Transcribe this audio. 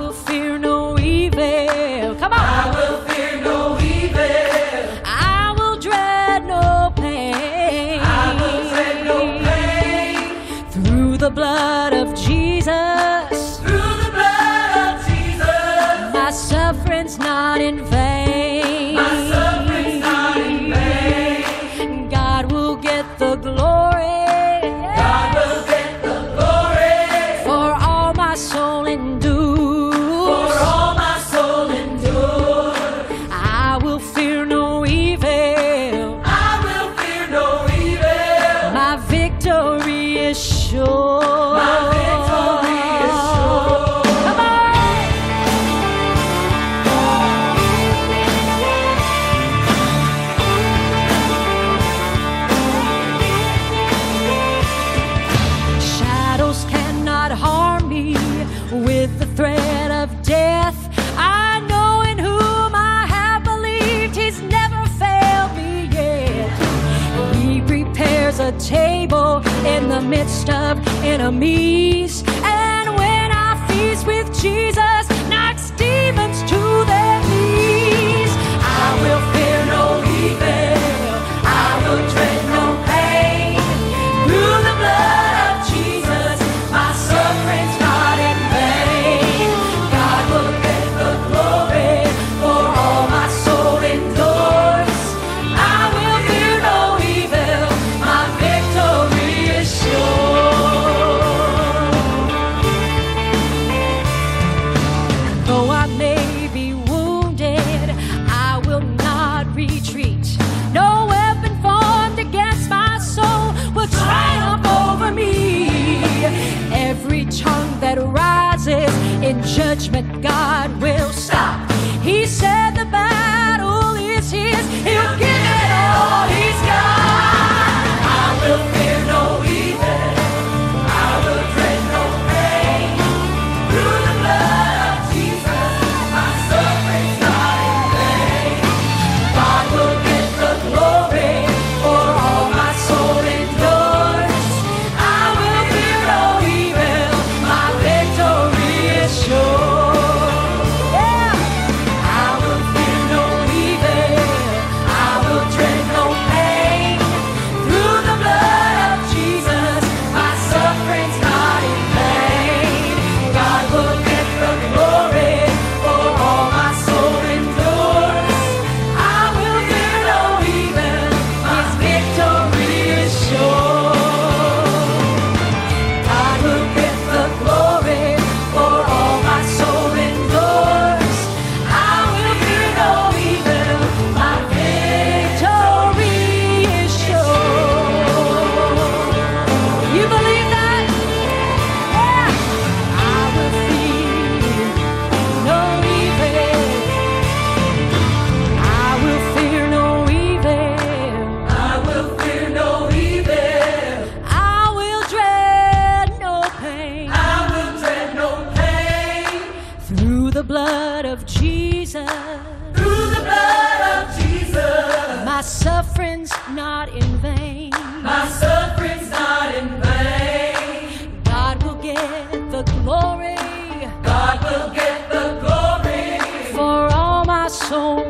will fear no evil. Come on. I will fear no evil. I will dread no pain. I will dread no pain. Through the blood of Jesus. will feel. table in the midst of enemies. judgment God will. of Jesus. Through the blood of Jesus. My suffering's not in vain. My suffering's not in vain. God will get the glory. God will get the glory. For all my soul.